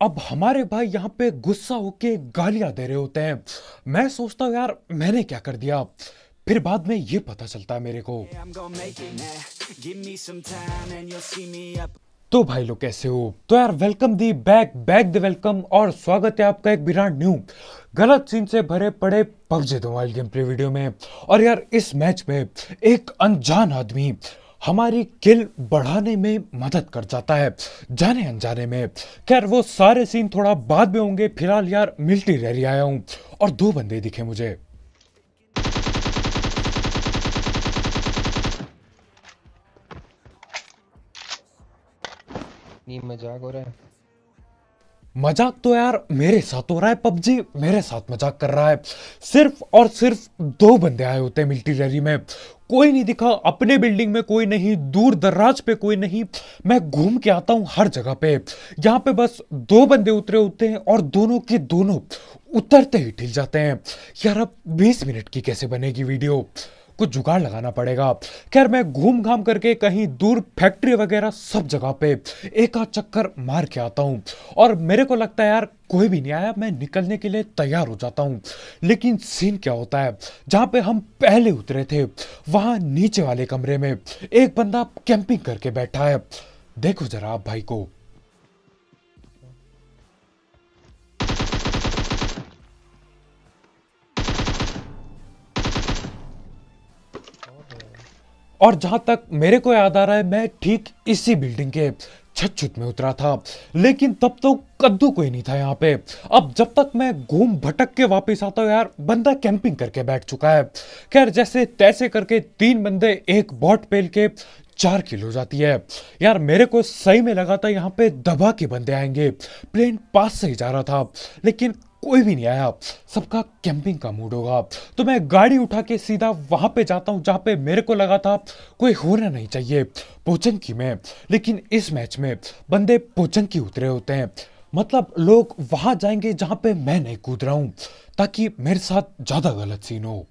अब हमारे भाई यहाँ पे गुस्सा होके गालियाँ दे रहे होते हैं। मैं सोचता हूँ, यार, मैंने क्या कर दिया? फिर बाद में ये पता चलता है मेरे को. तो भाई लोग कैसे हो? तो यार welcome the back back the welcome और स्वागत है आपका एक विराट न्यू गलत सीन से भरे पड़े PUBG mobile game play video में। और यार, इस मैच में एक अनजान आदमी हमारी किल बढ़ाने में मदद कर जाता है। जाने अनजाने में। खैर वो सारे सीन थोड़ा बाद में होंगे फ़िलहाल यार मिलिट्री रैली आया हूँ और दो बंदे दिखे मुझे। मज़ाक हो रहा है। मज़ाक तो यार मेरे साथ हो रहा है पबजी मेरे साथ मज़ाक कर रहा है। सिर्फ़ और सिर्फ़ दो बंदे आए होते हैं मिलिट्री रैली में। कोई नहीं दिखा, अपने बिल्डिंग में कोई नहीं, दूर दराज पे कोई नहीं। मैं घूम के आता हूँ हर जगह पे। यहाँ पे बस दो बंदे उतरे होते हैं और दोनों के दोनों उतरते ही ठिल जाते हैं। यार, अब 20 मिनट की कैसे बनेगी वीडियो? कुछ जुगाड़ लगाना पड़ेगा। खैर, मैं घूम घाम करके कहीं दूर फैक्ट्री वगैरह सब जगह पे एक आध चक्कर मार के आता हूँ। और मेरे को लगता है यार कोई भी नहीं आया मैं निकलने के लिए तैयार हो जाता हूँ। लेकिन सीन क्या होता है? जहाँ पे हम पहले उतरे थे, वहाँ नीचे वाले कमरे में एक बंदा कैंपिंग करके बैठा है। देखो जरा आप भाई को। और जहाँ तक मेरे को याद आ रहा है, मैं ठीक इसी बिल्डिंग के छत में उतरा था, लेकिन तब तो कद्दू कोई नहीं था यहाँ पे। अब जब तक मैं घूम भटक के वापस आता हूँ यार, बंदा कैंपिंग करके बैठ चुका है। खैर, जैसे तैसे करके तीन बंदे एक बॉट पेल के चार किल जाती है। यार, मेरे को सही में लगा था यहाँ पे दबा के बंदे आएँगे। प्लेन पास से ही जा रहा था, लेकिन कोई भी नहीं आया। सबका कैंपिंग का मूड होगा। तो मैं गाड़ी उठा के सीधा वहाँ पे जाता हूँ, जहाँ पे मेरे को लगा था कोई होना नहीं चाहिए, पोचंकी में। लेकिन इस मैच में बंदे पोचंकी उतरे होते हैं। मतलब लोग वहाँ जाएँगे जहाँ पे मैं नहीं कूद रहा हूँ, ताकि मेरे साथ ज़्यादा गलत सीन हो।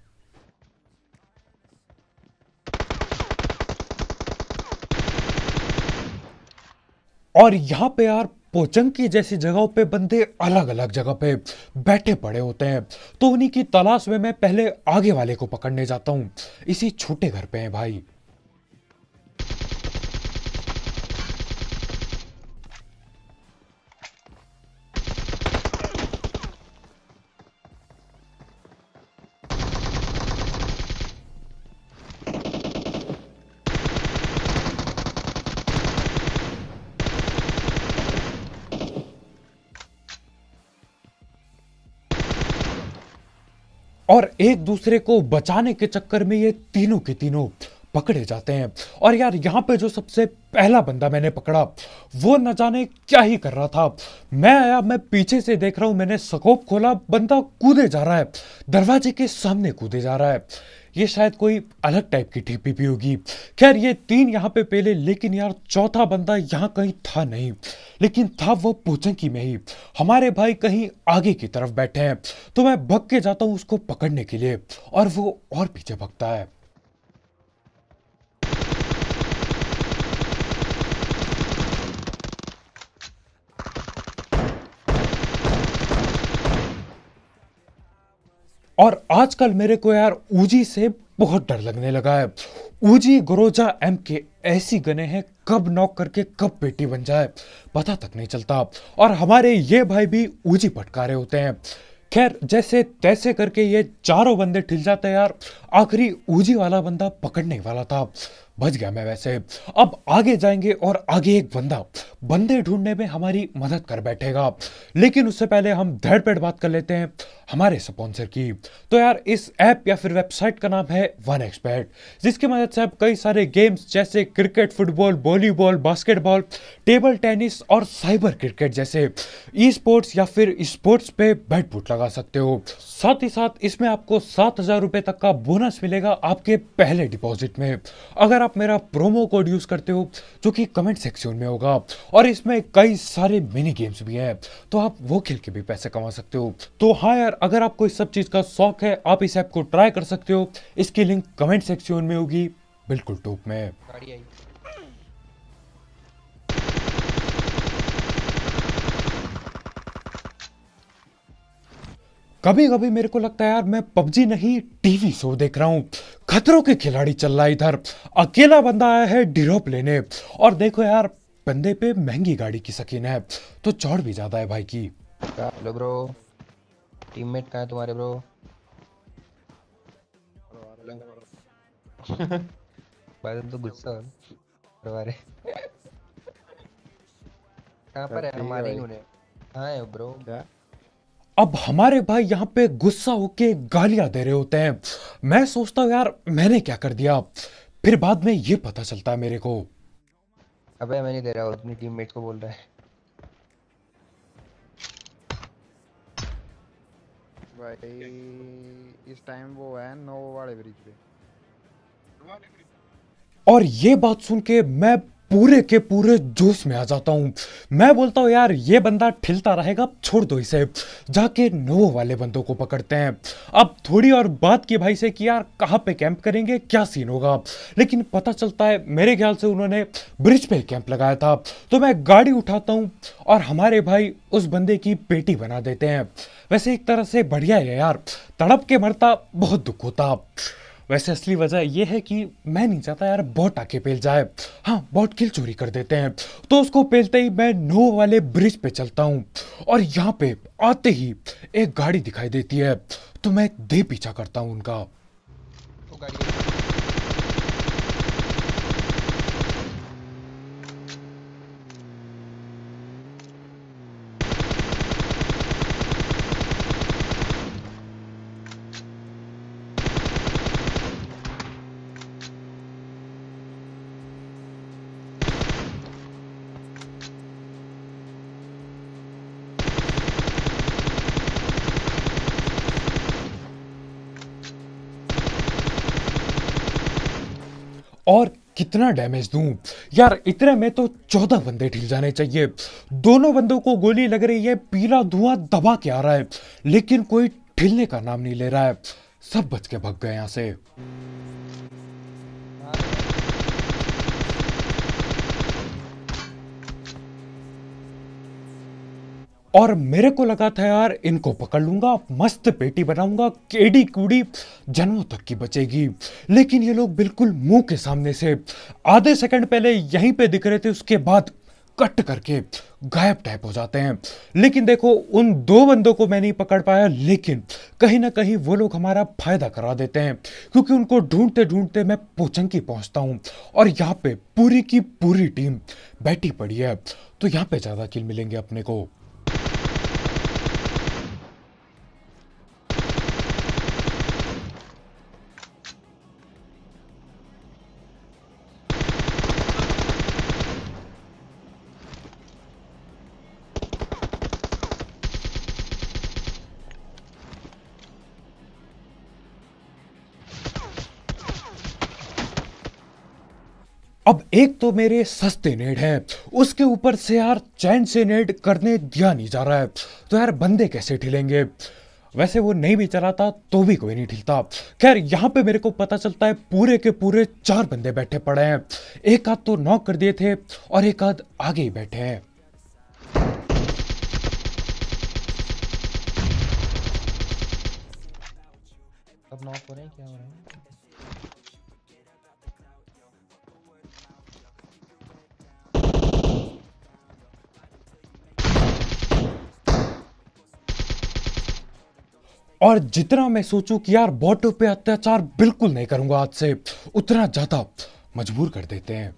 और यहाँ पे यार पोचंकी जैसी जगहों पे बंदे अलग अलग जगह पे बैठे पड़े होते हैं। तो उन्हीं की तलाश में मैं पहले आगे वाले को पकड़ने जाता हूँ। इसी छोटे घर पे हैं भाई। एक दूसरे को बचाने के चक्कर में ये तीनों के तीनों पकड़े जाते हैं। और यार, यहाँ पे जो सबसे पहला बंदा मैंने पकड़ा, वो न जाने क्या ही कर रहा था। मैं आया, मैं पीछे से देख रहा हूँ, मैंने सकोप खोला, बंदा कूदे जा रहा है, दरवाजे के सामने कूदे जा रहा है। ये शायद कोई अलग टाइप की टीपीपी होगी। खैर, ये तीन यहाँ पे पहले, लेकिन यार, चौथा बंदा यहाँ कहीं था नहीं। लेकिन था वो पोचंकी में ही। हमारे भाई कहीं आगे की तरफ़ बैठे हैं। तो मैं भग के जाता हूँ उसको पकड़ने के लिए, और वो और पीछे भगता है। और आजकल मेरे को यार ऊजी से बहुत डर लगने लगा है। ऊजी, गरोजा एम के ऐसी गने हैं, कब नॉक करके, कब बेटी बन जाए, पता तक नहीं चलता। और हमारे ये भाई भी ऊजी पटकारे होते हैं। खैर, जैसे तैसे करके ये चारों बंदे ठिल जाते यार। आखिरी ऊजी वाला बंदा पकड़ने वाला था। बच गया मैं वैसे। अब आगे जाएँगे और आगे एक बंदा। बंदे ढूँढने में हमारी मदद कर बैठेगा। लेकिन उससे पहले हम धड़ पेड़ बात कर लेते हैं हमारे स्पॉन्सर की। तो यार, इस ऐप या फिर वेबसाइट का नाम है वन एक्सपर्ट जिसकी मदद से आप कई सारे गेम्स जैसे cricket football volleyball basketball table tennis और साइबर क्रिकेट जैसे ई स्पोर्ट्स या फिर स्पोर्ट्स पे बैट बुट लगा सकते हो। साथ ही साथ इसमें आपको सात हज़ार रुपए तक का बोनस मिलेगा आपके पहले डिपॉजिट में। अगर आप मेरा प्रोमो कोड यूज़ करते हो, जो कि कमेंट सेक्शन में होगा, और इसमें कई सारे मिनी गेम्स भी हैं तो आप वो खेल के भी पैसे कमा सकते हो। तो हाँ यार, अगर आपको इस सब चीज़ का शौक है, आप इस ऐप को ट्राई कर सकते हो। इसकी लिंक कमेंट सेक्शन में होगी, बिल्कुल टॉप में। कभी कभी मेरे को लगता है यार मैं पबजी नहीं टीवी शो देख रहा हूँ। खतरों के खिलाड़ी चल रहा है इधर। अकेला बंदा आया है डिरोप लेने। और देखो यार बंदे पे महँगी गाड़ी की शकीन है। तो चौड़ भी ज़्यादा है भाई की। Hello bro. टीममेट कहाँ है तुम्हारे ब्रो? भाई तुम तो गुस्सा हो। तुम्हारे। कहाँ पर है? हमारे ही होने। कहाँ है ब्रो? क्या? अब हमारे भाई यहाँ पे गुस्सा होके गालियाँ दे रहे होते हैं। मैं सोचता हूँ यार मैंने क्या कर दिया? फिर बाद में ये पता चलता है मेरे को। अबे मैं नहीं दे रहा हूँ अपनी टीममेट को बोल रहा है। भाई इस टाइम वो है नौ वाले ब्रिज पे। और ये बात सुन के मैं पूरे के पूरे जोश में आ जाता हूँ। मैं बोलता हूँ, यार, ये बंदा ठिलता रहेगा छोड़ दो इसे। जाके नो वाले बंदों को पकड़ते हैं। अब थोड़ी और बात की भाई से कि, यार, कहाँ पे कैंप करेंगे, क्या सीन होगा? लेकिन पता चलता है, मेरे ख्याल से उन्होंने ब्रिज पे कैंप लगाया था। तो मैं गाड़ी उठाता हूँ और हमारे भाई उस बंदे की पेटी बना देते हैं। वैसे एक तरह से बढ़िया है यार, तड़प के मरता बहुत दुख होता। वैसे असली वजह यह है कि मैं नहीं चाहता यार बॉट आके पेल जाए। हाँ बॉट किल चोरी कर देते हैं। तो उसको पेलते ही मैं नो वाले ब्रिज पे चलता हूँ और यहाँ पे आते ही एक गाड़ी दिखाई देती है। तो मैं दे पीछा करता हूँ उनका। वो और कितना डैमेज दूँ? यार, इतने में तो चौदह बंदे ढिल जाने चाहिए। दोनों बंदों को गोली लग रही है, पीला धुआँ दबा के आ रहा है, लेकिन कोई ढिलने का नाम नहीं ले रहा है। सब बच के भग गए यहाँ से। और मेरे को लगा था, यार, इनको पकड़ लूँगा, मस्त पेटी बनाऊँगा, केडी कूड़ी, जन्मों तक की बचेगी। लेकिन ये लोग बिल्कुल मुँह के सामने से आधे सेकंड पहले यहीं पे दिख रहे थे, उसके बाद कट करके गायब टाइप हो जाते हैं। लेकिन देखो, उन दो बंदों को मैं नहीं पकड़ पाया, लेकिन कहीं ना कहीं वो लोग हमारा फ़ायदा करा देते हैं, क्योंकि उनको ढूंढते ढूंढते मैं पोचंकी पहुँचता हूँ, और यहाँ पे पूरी की पूरी टीम बैठी पड़ी है। तो यहाँ पे ज़्यादा किल मिलेंगे अपने को। अब एक तो मेरे सस्ते नेड हैं। उसके ऊपर से यार चैन से नेड करने दिया नहीं जा रहा है। तो यार बंदे कैसे ठिलेंगे वैसे वो नहीं भी चलाता तो भी कोई नहीं ठिलता खैर, यहाँ पे मेरे को पता चलता है, पूरे के पूरे चार बंदे बैठे पड़े हैं। एक आध तो नॉक कर दिए थे और एक आध आगे ही बैठे हैं। अब नॉक हो रहे हैं, क्या हो रहा है? और जितना मैं सोचूं कि यार बॉटो पे अत्याचार बिल्कुल नहीं करूँगा आज से, उतना ज़्यादा मजबूर कर देते हैं।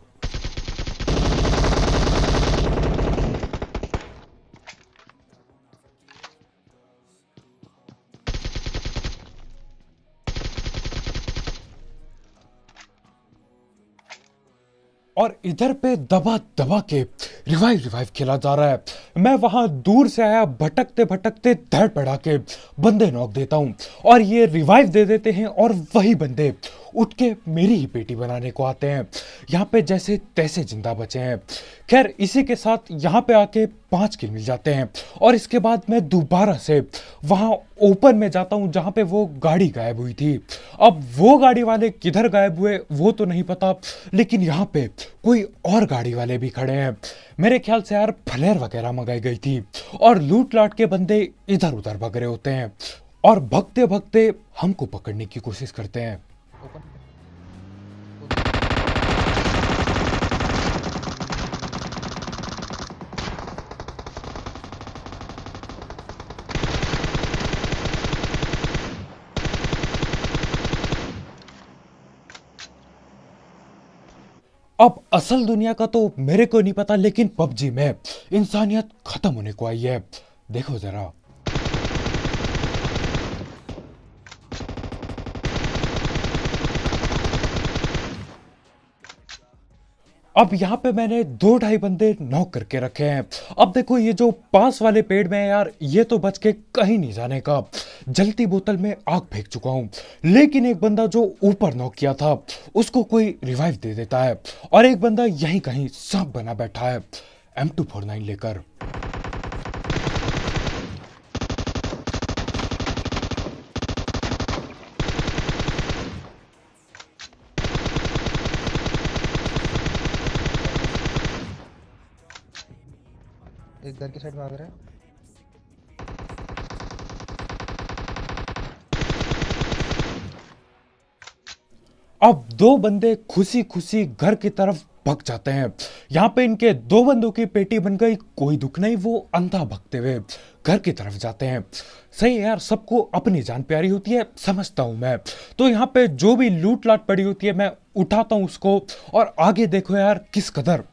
और इधर पे दबा दबा के रिवाइव रिवाइव खेला जा रहा है। मैं वहाँ दूर से आया, भटकते भटकते धड़ पड़ा के बंदे नोक देता हूँ। और ये रिवाइव दे देते हैं और वही बंदे। उठ के मेरी ही पेटी बनाने को आते हैं। यहाँ पे जैसे तैसे ज़िंदा बचे हैं। खैर, इसी के साथ यहाँ पे आके पाँच किल मिल जाते हैं। और इसके बाद मैं दोबारा से वहाँ ओपन में जाता हूँ, जहाँ पे वो गाड़ी गायब हुई थी। अब वो गाड़ी वाले किधर गायब हुए, वो तो नहीं पता। लेकिन यहाँ पे कोई और गाड़ी वाले भी खड़े हैं। मेरे ख्याल से यार फ्लेयर वगैरह मंगाई गई थी। और लूट लाट के बंदे इधर उधर भग रहे होते हैं। और भगते भगते हमको पकड़ने की कोशिश करते हैं। ओपन अब असल दुनिया का तो मेरे को नहीं पता, लेकिन पबजी में इंसानियत खत्म होने को आई है। देखो जरा अब यहाँ पे मैंने दो ढाई बंदे नॉक करके रखे हैं। अब देखो, ये जो पास वाले पेड़ में है यार, ये तो बच के कहीं नहीं जाने का। जलती बोतल में आग फेंक चुका हूँ। लेकिन एक बंदा जो ऊपर नॉक किया था, उसको कोई रिवाइव दे देता है। और एक बंदा यहीं कहीं सांप बना बैठा है। एम टू फोर नाइन लेकर। घर की साइड भाग रहा है। अब दो बंदे खुशी खुशी घर की तरफ़ भग जाते हैं। यहाँ पे इनके दो बंदों की पेटी बन गई, कोई दुख नहीं, वो अंधा भगते हुए। घर की तरफ़ जाते हैं। सही यार, सबको अपनी जान प्यारी होती है, समझता हूँ मैं। तो यहाँ पे जो भी लूट लाट पड़ी होती है, मैं उठाता हूँ उसको। और आगे देखो यार, किस कदर।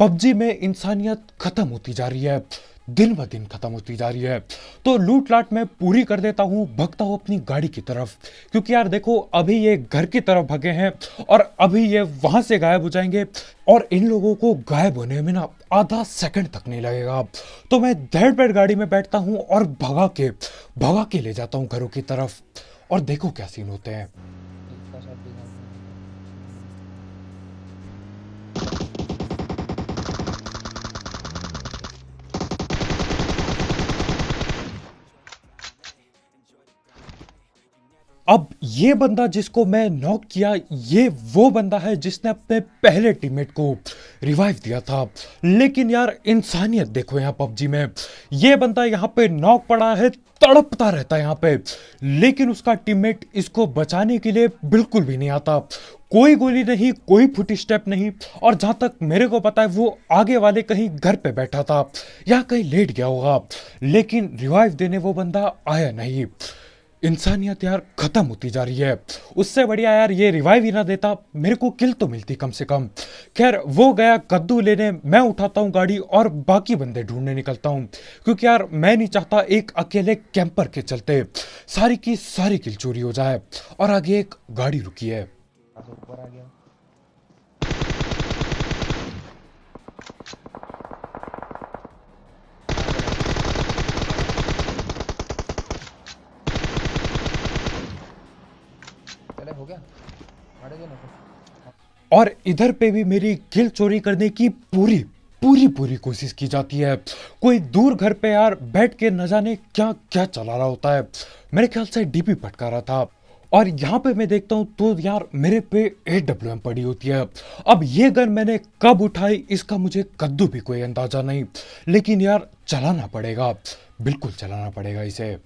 पबजी में इंसानियत खत्म होती जा रही है। दिन ब दिन खत्म होती जा रही है। तो लूट लाट मैं पूरी कर देता हूँ, भगता हूँ अपनी गाड़ी की तरफ़। क्योंकि यार देखो, अभी ये घर की तरफ़ भगे हैं और अभी ये वहाँ से गायब हो जाएँगे और इन लोगों को गायब होने में ना आधा सेकंड तक नहीं लगेगा। तो मैं धैड़ पैड़ गाड़ी में बैठता हूँ और भगा के भगा के ले जाता हूँ घरों की तरफ़। और देखो क्या सीन होते हैं। ये बंदा जिसको मैं नॉक किया, ये वो बंदा है जिसने अपने पहले टीममेट को रिवाइव दिया था। लेकिन यार, इंसानियत देखो यहाँ पबजी में। ये बंदा यहाँ पे नॉक पड़ा है, तड़पता रहता है यहाँ पे। लेकिन उसका टीममेट इसको बचाने के लिए बिल्कुल भी नहीं आता। कोई गोली नहीं, कोई फुटी स्टेप नहीं। और जहाँ तक मेरे को पता है, वो आगे वाले कहीं घर पे बैठा था। या कहीं लेट गया होगा। लेकिन रिवाइव देने वो बंदा आया नहीं। इंसानियत यार खत्म होती जा रही है। उससे बढ़िया यार ये रिवाइव ही ना देता। मेरे को किल तो मिलती कम से कम। खैर, वो गया कद्दू लेने, मैं उठाता हूँ गाड़ी और बाकी बंदे ढूँढने निकलता हूँ। क्योंकि यार मैं नहीं चाहता एक अकेले कैंपर के चलते सारी की सारी किल चोरी हो जाए और आगे एक गाड़ी रुकी है। ऊपर आ गया। चले हो गया? और इधर पे भी मेरी किल चोरी करने की पूरी पूरी पूरी कोशिश की जाती है। कोई दूर घर पे यार बैठ के न जाने क्या क्या चला रहा होता है। मेरे ख्याल से डीपी पटका रहा था। और यहाँ पे मैं देखता हूँ तो यार मेरे पे ए डब्ल्यू एम पड़ी होती है। अब ये गन मैंने कब उठाई, इसका मुझे कद्दू भी कोई अंदाज़ा नहीं। लेकिन यार चलाना पड़ेगा। बिल्कुल चलाना पड़ेगा इसे।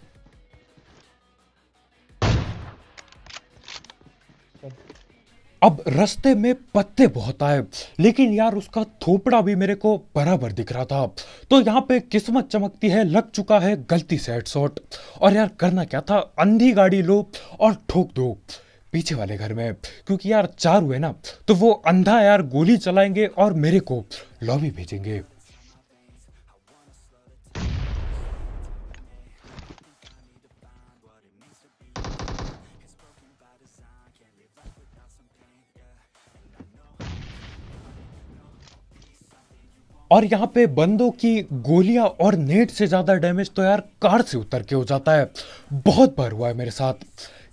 अब रस्ते में पत्ते बहुत आए। लेकिन यार उसका थोपड़ा भी मेरे को बराबर दिख रहा था। तो यहाँ पे किस्मत चमकती है, लग चुका है गलती से हेडशॉट। और यार करना क्या था? अंधी गाड़ी लो और ठोक दो पीछे वाले घर में। क्योंकि यार चार हुए ना तो वो अंधा यार गोली चलाएँगे और मेरे को लॉबी भेजेंगे। और यहाँ पे बंदों की गोलियाँ और नेट से ज़्यादा डैमेज तो यार कार से उतर के हो जाता है। बहुत बार हुआ है मेरे साथ।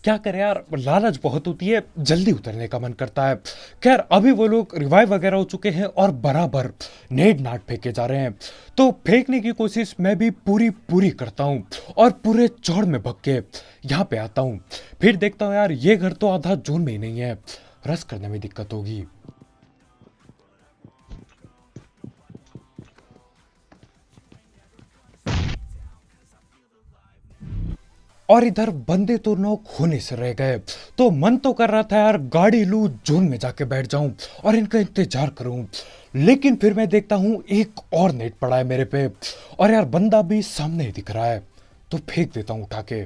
क्या करें यार, लालच बहुत होती है, जल्दी उतरने का मन करता है। खैर, अभी वो लोग रिवाइव वगैरह हो चुके हैं और बराबर नेट नाट फेंके जा रहे हैं। तो फेंकने की कोशिश मैं भी पूरी पूरी करता हूँ और पूरे चौड़ में भग के यहाँ पे आता हूँ। फिर देखता हूँ यार, ये घर तो आधा जोन में ही नहीं है। रस करने में दिक्कत होगी। और इधर बंदे तो नौ खोने से रह गए। तो मन तो कर रहा था, यार, गाड़ी लू, जोन में जाके बैठ जाऊँ और इनका इंतज़ार करूँ। लेकिन फिर मैं देखता हूँ, एक और नेट पड़ा है मेरे पे। और यार, बंदा भी सामने ही दिख रहा है। तो फेंक देता हूँ उठा के।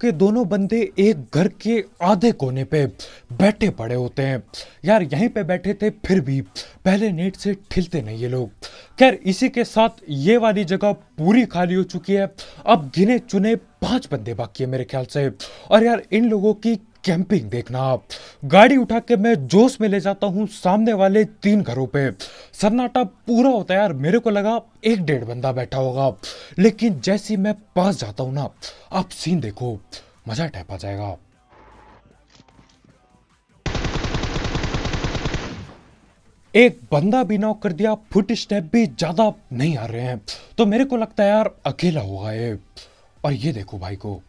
के दोनों बंदे एक घर के आधे कोने पे बैठे पड़े होते हैं। यार, यहीं पे बैठे थे, फिर भी पहले नेट से ठिलते नहीं ये लोग। खैर, इसी के साथ ये वाली जगह पूरी खाली हो चुकी है। अब गिने चुने पाँच बंदे बाकी है मेरे ख्याल से। और यार, इन लोगों की कैंपिंग देखना। गाड़ी उठा के मैं जोश में ले जाता हूँ सामने वाले तीन घरों पे। सन्नाटा पूरा होता है यार, मेरे को लगा एक डेढ़ बंदा बैठा होगा। लेकिन जैसे मैं पास जाता हूँ ना, आप सीन देखो, मज़ा टैप जाएगा। एक बंदा भी नॉक कर दिया फुट स्टेप भी ज़्यादा नहीं आ रहे हैं। तो मेरे को लगता है यार, अकेला होगा ये। और ये देखो भाई को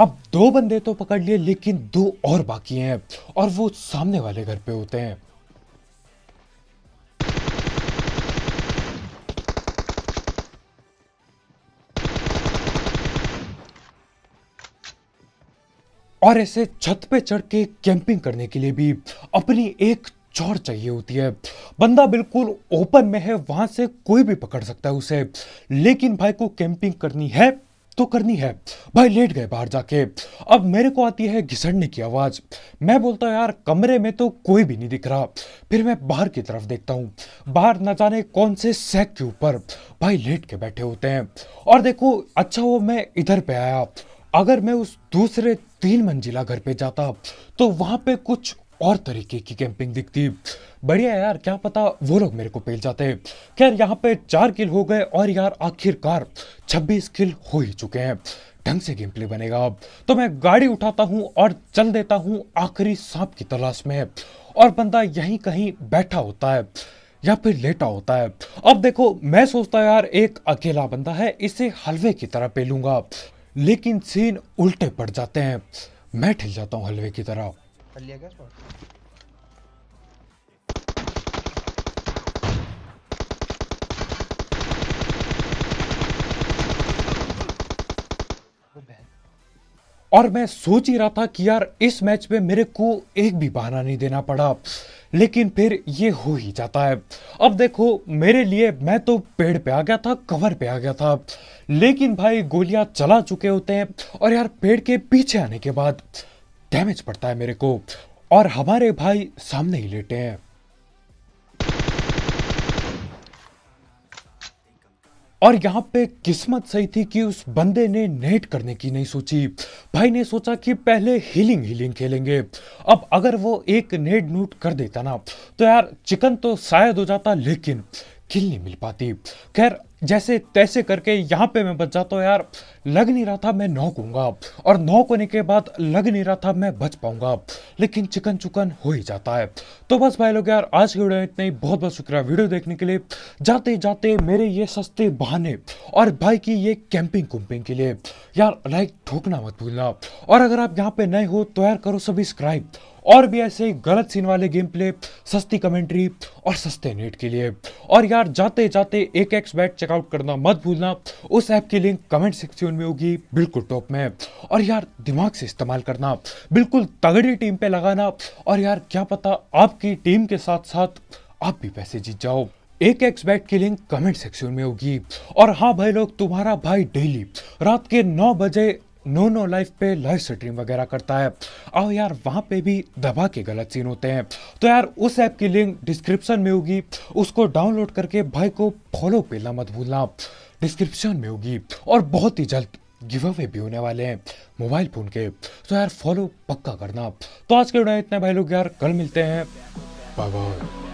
अब दो बंदे तो पकड़ लिए, लेकिन दो और बाकी हैं और वो सामने वाले घर पे होते हैं। और ऐसे छत पे चढ़ के कैंपिंग करने के लिए भी अपनी एक चौड़ चाहिए होती है। बंदा बिल्कुल ओपन में है, वहाँ से कोई भी पकड़ सकता है उसे, लेकिन भाई को कैंपिंग करनी है तो करनी है। भाई लेट गए बाहर जाके। अब मेरे को आती है घिसड़ने की आवाज़। मैं बोलता हूँ, यार, कमरे में तो कोई भी नहीं दिख रहा। फिर मैं बाहर की तरफ़ देखता हूँ। बाहर न जाने कौन से सैक के ऊपर भाई लेट के बैठे होते हैं। और देखो अच्छा वो मैं इधर पे आया। अगर मैं उस दूसरे तीन मंजिला घर पे जाता तो वहाँ पे कुछ और तरीके की कैंपिंग दिखती। बढ़िया यार, क्या पता वो लोग मेरे को पेल जाते। खैर, यहाँ पे चार किल हो गए और यार आखिरकार 26 किल हो ही चुके हैं। ढंग से गेम प्ले बनेगा। तो मैं गाड़ी उठाता हूँ और चल देता हूँ आखिरी सांप की तलाश में। और बंदा यहीं कहीं बैठा होता है या फिर लेटा होता है। अब देखो, मैं सोचता यार, एक अकेला बंदा है, इसे हलवे की तरह पेलूँगा। लेकिन सीन उल्टे पड़ जाते हैं। मैं ठिल जाता हूँ हलवे की तरह। कर लिया क्या स्पॉट और मैं सोच ही रहा था कि यार, इस मैच में मेरे को एक भी बहाना नहीं देना पड़ा। लेकिन फिर ये हो ही जाता है। अब देखो, मेरे लिए मैं तो पेड़ पे आ गया था, कवर पे आ गया था। लेकिन भाई, गोलियाँ चला चुके होते हैं। और यार, पेड़ के पीछे आने के बाद डैमेज पड़ता है मेरे को और हमारे भाई सामने ही लेटे हैं। और यहाँ पे किस्मत सही थी कि उस बंदे ने नेट करने की नहीं सोची। भाई ने सोचा कि पहले हीलिंग हीलिंग खेलेंगे। अब अगर वो एक नेट नूट कर देता ना तो यार चिकन तो शायद हो जाता, लेकिन किल नहीं मिल पाती। खैर, जैसे तैसे करके यहाँ पे मैं बच जाता हूँ यार। लग नहीं रहा था मैं नॉक हूँगा और नॉक होने के बाद लग नहीं रहा था मैं बच पाऊँगा। लेकिन चिकन चुकन हो ही जाता है। तो बस भाई लोग यार, आज की वीडियो में इतना ही। बहुत बहुत शुक्रिया वीडियो देखने के लिए। जाते जाते मेरे ये सस्ते बहाने, और भाई की ये कैंपिंग कुंपिंग के लिए। यार लाइक ठोकना मत भूलना। और अगर आप यहाँ पे नए हो तो यार करो सब्सक्राइब। और भी ऐसे गलत सीन वाले गेम प्ले सस्ती कमेंट्री और सस्ते नेट के लिए। और यार, जाते जाते एक एक्स बैट चेकआउट करना मत भूलना। उस ऐप की लिंक कमेंट सेक्शन में होगी, बिल्कुल टॉप में। और यार, दिमाग से इस्तेमाल करना, बिल्कुल तगड़ी टीम पे लगाना। और यार, क्या पता आपकी टीम के साथ साथ आप भी पैसे जीत जाओ। एक एक्स बैट की लिंक कमेंट सेक्शन में होगी। और हाँ भाई लोग, तुम्हारा भाई डेली रात के नौ बजे नो नो लाइफ पे लाइव स्ट्रीम वगैरह करता है। आओ यार, वहाँ पे भी दबा के गलत सीन होते हैं। तो यार, उस ऐप की लिंक डिस्क्रिप्शन में होगी। उसको डाउनलोड करके भाई को फॉलो पेलना मत भूलना। डिस्क्रिप्शन में होगी। और बहुत ही जल्द गिव अवे भी होने वाले हैं मोबाइल फ़ोन के। तो यार फॉलो पक्का करना। तो आज के वीडियो इतने भाई लोग यार, कल मिलते हैं। Bye bye